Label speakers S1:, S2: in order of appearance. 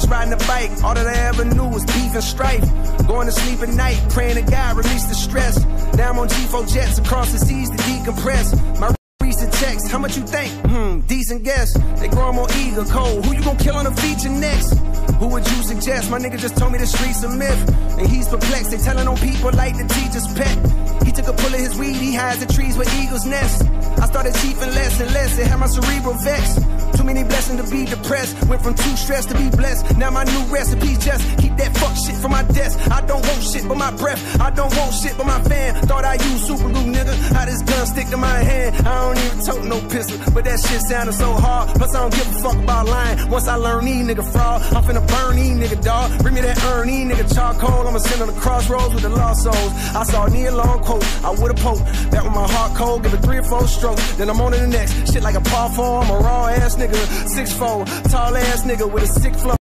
S1: since riding a bike. All that I ever knew was beef and strife. Going to sleep at night, praying to God release the stress. Now I'm on G4 jets across the seas to decompress. My recent text, how much you think? Hmm, decent guess. They grow more eager, cold. Who you gonna kill on a feature next? Who would you suggest? My nigga just told me the streets a myth. And he's perplexed. They telling on people like the teacher's pet. He took a pull of his weed, he hides the trees where eagles nest. I started chiefing less and less, it had my cerebral vex. Many blessings to be depressed. Went from too stressed to be blessed. Now my new recipe just keep that fuck shit from my desk. I don't want shit but my breath. I don't want shit but my fan. Thought I used super glue, nigga. How this gun stick to my hand. I don't even tote no pistol. But that shit sounded so hard. Plus I don't give a fuck about lying. Once I learn these nigga fraud, I'm finna burn nigga dog. Bring me that these nigga charcoal. I'ma send on the crossroads with the lost souls. I saw Neil long quote. I would've poked. That with my heart cold. Give it three or four strokes. Then I'm on to the next. Shit like a par four. I'm a raw ass nigga. Six four. Tall ass nigga with a sick flow.